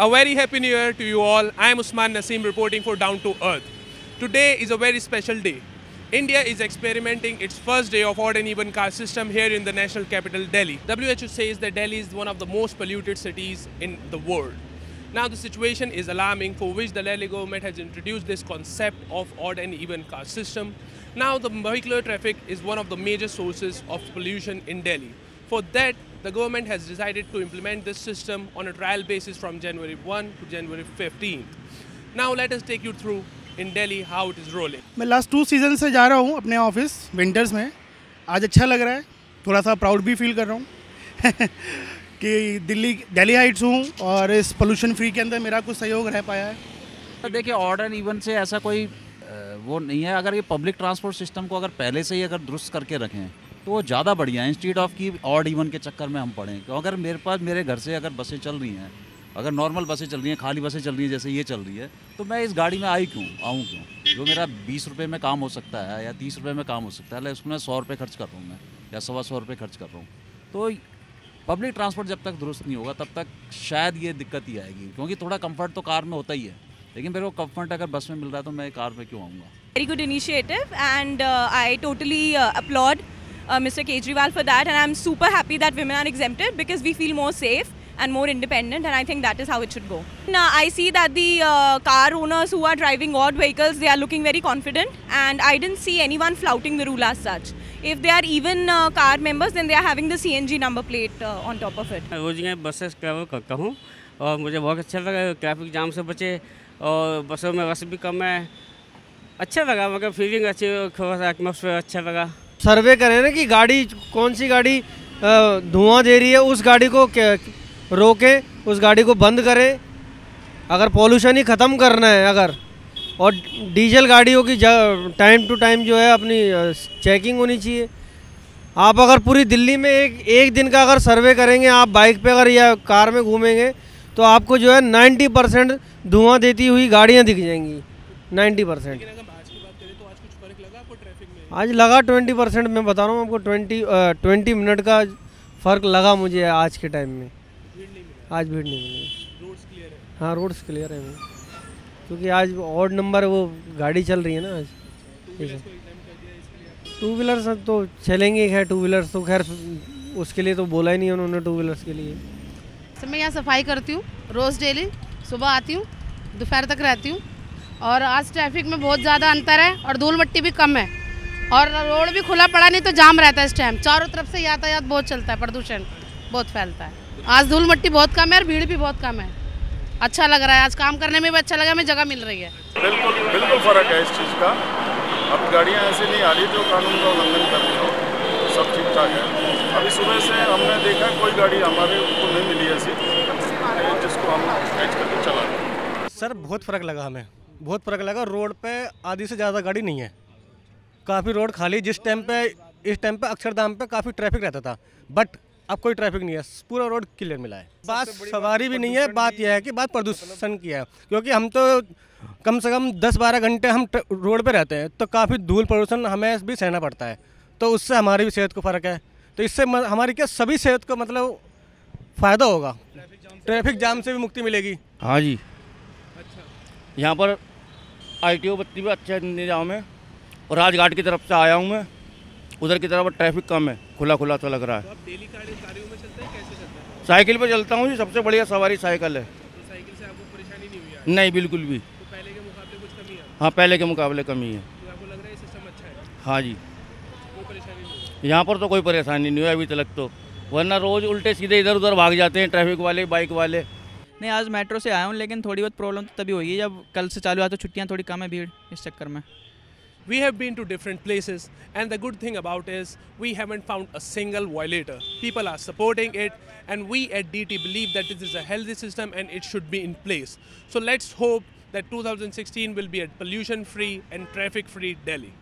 A very happy new year to you all. I am Usman Naseem reporting for Down to Earth. Today is a very special day. India is experimenting its first day of odd and even car system here in the national capital Delhi. WHO says that Delhi is one of the most polluted cities in the world. Now the situation is alarming for which the Delhi government has introduced this concept of odd and even car system. Now the vehicular traffic is one of the major sources of pollution in Delhi. For that, the government has decided to implement this system on a trial basis from January 1 to January 15th. Now let us take you through in Delhi how it is rolling. मैं last two season से जा रहा हूँ अपने office winters में। आज अच्छा लग रहा है। थोड़ा सा प्राउड भी फील कर रहा हूँ। कि दिल्ली दिल्ली हाइट्स हूँ और इस पोल्यूशन फ्री के अंदर मेरा कुछ सहयोग रह पाया है। तो देखिए ऑर्डर एंड इवन से ऐसा कोई वो नहीं है। अगर ये पब्लिक ट्रांसपोर्ट सिस्टम को अगर पहले से ही अगर दुरुस्त करके रखें तो वो ज़्यादा बढ़िया है। इंस्टीड ऑफ़ की ऑड इवन के चक्कर में हम पड़ें क्यों? अगर मेरे पास, मेरे घर से अगर बसें चल रही हैं, अगर नॉर्मल बसें चल रही हैं, खाली बसें चल रही हैं, जैसे ये चल रही है तो मैं इस गाड़ी में आई क्यों? आऊँ क्यों? जो मेरा बीस रुपये में काम हो सकता है या तीस रुपये में काम हो सकता है उसमें सौ रुपये खर्च कर रहा हूँ मैं, या सवा सौ रुपये खर्च कर रहा हूँ। तो पब्लिक ट्रांसपोर्ट जब तक दुरुस्त नहीं होगा, तब तक शायद ये दिक्कत ही आएगी, क्योंकि थोड़ा कंफर्ट तो कार में होता ही है। लेकिन मेरे को कंफर्ट अगर बस में मिल रहा है तो मैं कार में क्यों आऊँगा? Very good initiative and I totally totally uh, uh, Mr. Kejriwal for that and I'm super happy that women are exempted because we feel more safe and more independent and I think that is how it should go. Now, I see that the uh, car owners who are driving odd vehicles they are looking very confident and I didn't see anyone flouting the rule as such. If they are even uh, car members then they are having the CNG number plate uh, on top of it. मैं रोज यहाँ buses travel करता हूँ और मुझे बहुत अच्छा लगा traffic jam से बचे और बसों में रस भी कम है अच्छा लगा मतलब फीलिंग अच्छी थोड़ा सा एटमोसफेयर अच्छा लगा सर्वे करें ना कि गाड़ी, कौन सी गाड़ी धुआँ दे रही है, उस गाड़ी को रोकें, उस गाड़ी को बंद करें। अगर पॉल्यूशन ही ख़त्म करना है, अगर, और डीजल गाड़ियों की टाइम टू टाइम जो है अपनी चेकिंग होनी चाहिए। आप अगर पूरी दिल्ली में एक एक दिन का अगर सर्वे करेंगे, आप बाइक पे अगर या कार में घूमेंगे तो आपको जो है 90 परसेंट धुआँ देती हुई गाड़ियाँ दिख जाएँगी। 90 परसेंट आज लगा ट्वेंटी परसेंट, मैं बता रहा हूँ आपको, ट्वेंटी ट्वेंटी मिनट का फ़र्क लगा मुझे आज के टाइम में। आज भीड़ नहीं मिली। हाँ रोड्स क्लियर है क्योंकि आज ऑड नंबर वो गाड़ी चल रही है ना आज। टू व्हीलर्स तो चलेंगे, खैर टू व्हीलर्स तो खैर उसके लिए तो बोला ही नहीं उन्होंने टू व्हीलर्स के लिए। सर, मैं यहाँ सफ़ाई करती हूँ, रोज़ डेली सुबह आती हूँ, दोपहर तक रहती हूँ। और आज ट्रैफ़िक में बहुत ज़्यादा अंतर है और धूल मट्टी भी कम है। और रोड भी खुला पड़ा नहीं तो जाम रहता है इस टाइम चारों तरफ़ से यातायात बहुत चलता है प्रदूषण बहुत फैलता है। आज धूल मट्टी बहुत कम है और भीड़ भी बहुत कम है। अच्छा लग रहा है आज काम करने में भी अच्छा लगा हमें जगह मिल रही है। बिल्कुल बिल्कुल फ़र्क है इस चीज़ का। अब गाड़ियाँ ऐसी नहीं आ रही जो कानून का उल्लंघन कर रही हो। सब ठीक ठाक है। अभी सुबह से हमने देखा कोई गाड़ी हमारे को नहीं मिली ऐसी जिसको हम कैच करके चला सर बहुत फ़र्क लगा हमें। बहुत फ़र्क लगा रोड पे आधी से ज़्यादा गाड़ी नहीं है। काफ़ी रोड खाली जिस टाइम पे इस टाइम पे अक्षरधाम पे काफ़ी ट्रैफ़िक रहता था बट अब कोई ट्रैफ़िक नहीं है पूरा रोड क्लियर मिला है। बात सवारी भी नहीं है बात यह है कि बात प्रदूषण की है क्योंकि हम तो कम से कम 10-12 घंटे हम रोड पे रहते हैं तो काफ़ी धूल प्रदूषण हमें भी सहना पड़ता है तो उससे हमारी भी सेहत को फ़र्क है तो इससे हमारी क्या सभी सेहत को मतलब फ़ायदा होगा? ट्रैफ़िक जाम से भी मुक्ति मिलेगी। हाँ जी। अच्छा यहाँ पर आई टी ओ बत्ती भी अच्छे निज़ाम है। और राजघाट की तरफ़ से आया हूँ मैं। उधर की तरफ़ ट्रैफ़िक कम है। खुला खुला तो लग रहा है। डेली कार्यों में चलते हैं? कैसे चलते हैं? साइकिल पे चलता हूँ जी सबसे बढ़िया सवारी साइकिल है। तो साइकिल से आपको परेशानी नहीं हुई नहीं बिल्कुल भी। तो पहले के मुकाबले कुछ कमी है? हाँ पहले के मुकाबले कमी है। तो आपको लग रहा है सिस्टम अच्छा है? हाँ जी। यहाँ पर तो कोई परेशानी नहीं हुई अभी तक तो। वरना रोज़ उल्टे सीधे इधर उधर भाग जाते हैं ट्रैफ़िक वाले बाइक वाले। नहीं आज मेट्रो से आया हूँ लेकिन थोड़ी बहुत प्रॉब्लम तो तभी होगी। जब कल से चालू हुआ तो छुट्टियाँ थोड़ी कम है भीड़ इस चक्कर में। We have been to different places, and the good thing about is we haven't found a single violator. People are supporting it, and we at DT believe that this is a healthy system and it should be in place. So let's hope that 2016 will be a pollution-free and traffic-free Delhi.